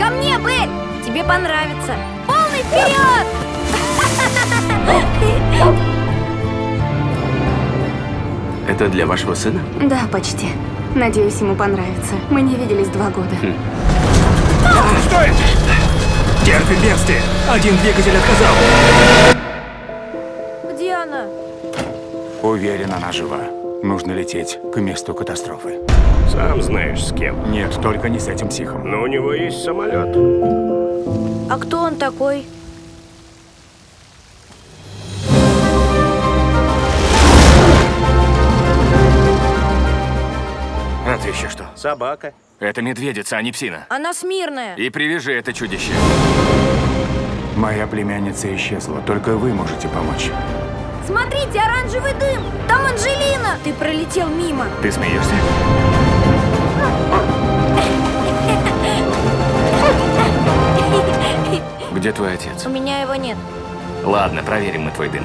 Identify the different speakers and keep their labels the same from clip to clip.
Speaker 1: Ко мне, Белль! Тебе понравится. Полный вперед!
Speaker 2: Это для вашего сына?
Speaker 3: Да, почти. Надеюсь, ему понравится. Мы не виделись два года.
Speaker 4: Что это? Терпим бедствие. Один двигатель отказал.
Speaker 1: Где она?
Speaker 5: Уверен, она жива. Нужно лететь к месту катастрофы.
Speaker 4: Сам знаешь, с кем.
Speaker 5: Нет, только не с этим психом.
Speaker 4: Но у него есть самолет.
Speaker 1: А кто он такой?
Speaker 5: А ты еще что?
Speaker 4: Собака.
Speaker 5: Это медведица, а не псина.
Speaker 1: Она смирная.
Speaker 5: И привяжи это чудище. Моя племянница исчезла. Только вы можете помочь.
Speaker 1: Смотрите, оранжевый дым! Там Анжелина! Ты пролетел мимо.
Speaker 5: Ты смеешься? Где твой отец?
Speaker 1: У меня его нет.
Speaker 5: Ладно, проверим мы твой дым.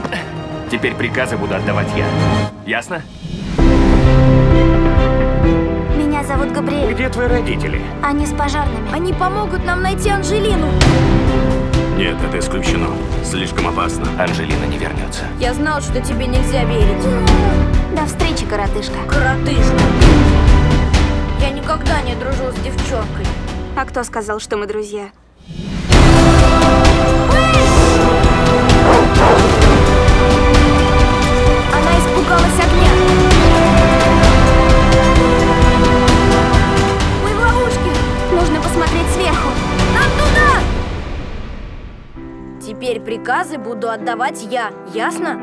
Speaker 5: Теперь приказы буду отдавать я. Ясно?
Speaker 6: Меня зовут Габриэль.
Speaker 4: Где твои родители?
Speaker 6: Они с пожарными.
Speaker 1: Они помогут нам найти Анжелину.
Speaker 2: Нет, это исключено. Слишком опасно.
Speaker 5: Анжелина не вернется.
Speaker 1: Я знал, что тебе нельзя верить.
Speaker 6: До встречи, коротышка.
Speaker 1: Коротышка. Я никогда не дружил с девчонкой.
Speaker 3: А кто сказал, что мы друзья?
Speaker 1: Теперь приказы буду отдавать я, ясно?